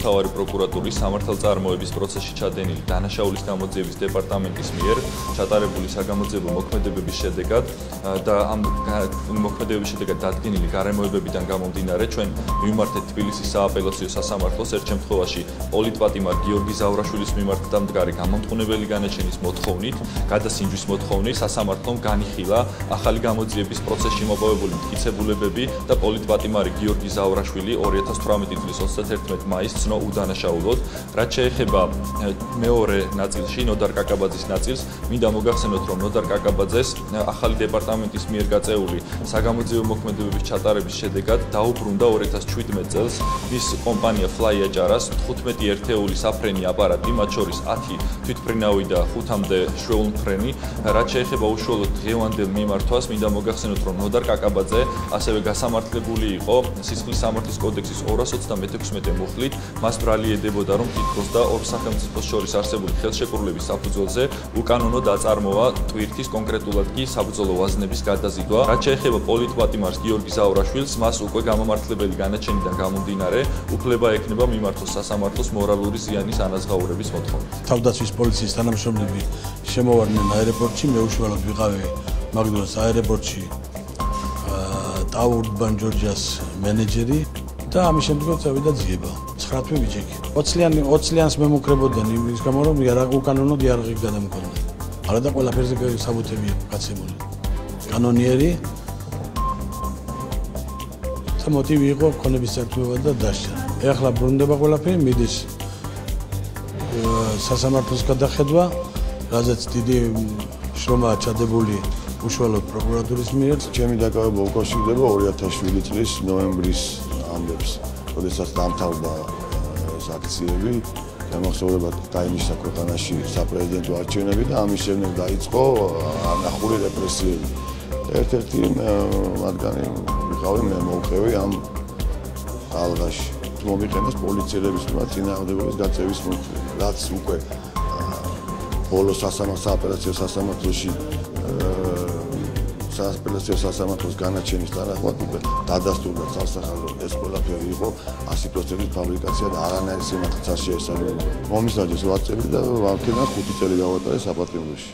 მთავარი პროკურატურის სამართალწარმოების პროცესში ჩადენილი დანაშაულის გამოძიების დეპარტამენტის მიერ ჩატარებული საგამოძიებო მოქმედებების შედეგად და ამ მოქმედებების შედეგად დადგენილი გარემოებებიდან გამომდინარე ჩვენ მიმართეთ თბილისის სააპელაციო სასამართლოს ერთ შემთხვევაში. პოლიტპატიმარ გიორგი ზავრაშვილის მიმართ დამდგარი გამომტყუნებელი განაჩენის მოთხოვნით გადასინჯვის მოთხოვნით სასამართლომ განიხილა ახალი გამოძიების პროცესში მოპოვებული მტკიცებულებები და პოლიტპატიმარი გიორგი ზავრაშვილი 2018 წლის 31 მაისს ცნო უდანაშაულოდ. რაც შეეხება მეორე ნაწილში ნოდარ კაკაბაძის ნაწილს, მინდა მოგახსენოთ, რომ ნოდარ კაკაბაძეს ახალი დეპარტამენტის მიერ გაწეული საგამოძიებო მოქმედებების ჩატარების შედეგად დაუბრუნდა 2017 წელს ის კომპანია Fly აჭარას 15 ერთეული საფრენი აპარატი, მათ შორის 10 თვითფრინავი და 5-მდე შვეულმფრენი. რაც შეეხება უშუალოდ დღევანდელ მიმართვას, მინდა მოგახსენოთ, რომ ნოდარ კაკაბაძე ასევე გასამართლებული იყო სისხლის სამართლის კოდექსის 226 მუხლით მას ბრალი ედებოდა რომ თითქოს და ორ სახელმწიფოს შორის არსებული ხელშეკრულების საფუძველზე უკანონო დაწარმოა ტვირთის კონკრეტულად კი საბრძოლო ვაზნების გადაზიდვა. რაც შეეხება პოლიტპატიმარს გიორგი ზაურაშვილს, მას უკვე გამომართლებელი განაჩენიდან გამომდინარე, უფლება ექნება მიმართოს სასამართლოს მორალური ზიანის ანაზღაურების მოთხოვნა. თავდაცვის პოლიციის თანამშრომლები შემოვარდნენ აეროპორტში, მე უშუალოდ ვიყავი მაგდონალდს აეროპორტში. აა ტაურბან ჯორჯიას მენეჯერი და ამის შემდგომ წავიდა ძიება. 9 თვე ბიჭიკი. 20-ლიანი 20-ლიანს მემუქრებოდნენ იმის გამო რომ იარა უკანონო დიარღი გადამქონდა. არა და ყველაფერზე საბუთებია გაცემული. კანონიერი და მოტივი იყო ქონების საქმეობა და დასჯა. ეხლა ბრუნდება ყველაფერი, მიდის სასამართლოს გადახედვა, რაზეც დიდი შრომა ჩადებული უშუალოდ პროკურატურის მიერ. ჩემი დაკავება უკავშირდება 2007 წლის ნოემბრის ამბებს. როდესაც დამთავრდა აქციები, გამახსოვრებად დაინიშნა ქვეყანაში საპრეზიდენტო არჩევნები და ამის შემდეგ დაიწყო ანახური რეპრესიები. ერთ-ერთი მათგანი ვიყავი მე მოუყევი ამ ალღაში. მომიყენეს პოლიციელების მიმართ წინააღმდეგობის გაწევის მოთხოვნით, რაც უკვე ბოლო სასამართლო ოპერაციო სასამართლოში საასპილაციო სასამართლოს განაჩენის თანახმად უკვე დადასტურდა სასახალო ეს ყველაფერი იყო 100%-ით ფაბრიკაცია და არანაირი სიმართლეც არ შეესაბამება. მომისაჯეს ვაწევი და ვაქენა 5 წელი გავატარე საპატიმროში.